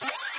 Bye.